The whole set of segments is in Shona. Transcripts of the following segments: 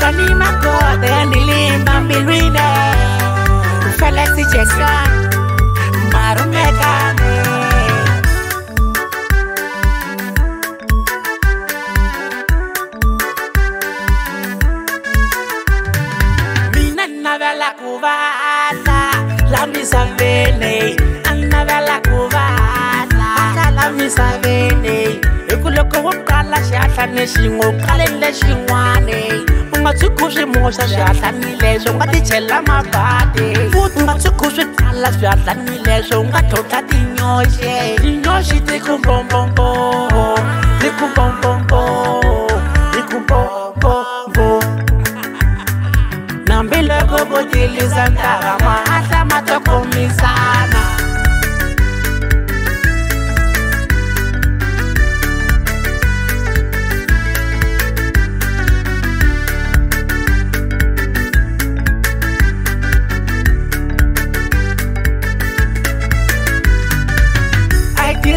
Tony Mako, the Lilim, Bambi Rina, Felicity Jessica, Marumeka. misaveni hikuloko wo kala xihahlani xin'we u kalele xin'wani tshuku swi moxa swi hahlanileswo u nga tichela makati futi u nga tshuku swi tsala swi hahlanileswo u nga tlhontlha tinyoxe tinyoxi ti kumbombombo ti kumbombombo ti kumbombombo nambiloko ku tilisa ntarama hahla matokomisana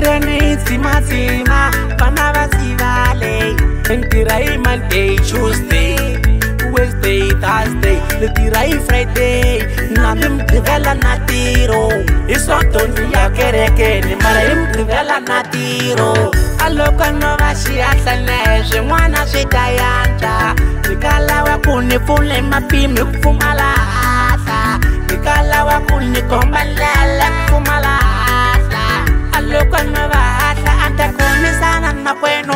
ndiri neitsimatsima vana vasivale ndirai monday tuesday wesday thursday ndirai friday nami mugivela na tiro hi swa dondzi ya kerekeni mara hi mugivela na tiro aloko no va xihahlanee swin'wana swi ta yantswa ni kalawa ku ni pfule mapimi ku pfumala hahla ni kalawa ku ni komba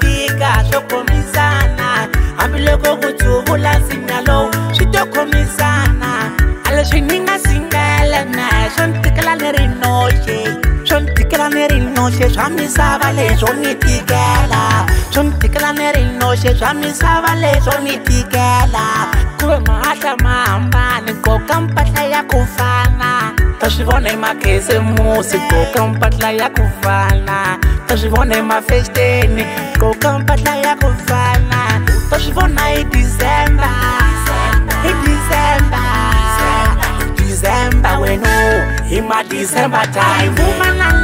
tika swo khomisana hambiloko ku tsuvula nsinya lowu swi to khomisana a leswi ni nga singele na swo ni tikela ni ri noxe swo ni tikela ni ri noxe swa misava leswo ni tikela swo ni tikela ni ri noxe swa misava leswo ni tikela ku ve mahahla ma hambani koka mpahla ya ku fana swivona makhesemusi goka mpatla ya kufana ta swivona mafesteni goka mpatla ya kufana ta swivona hi disemba hi disemba disemba wenu hi madisemba time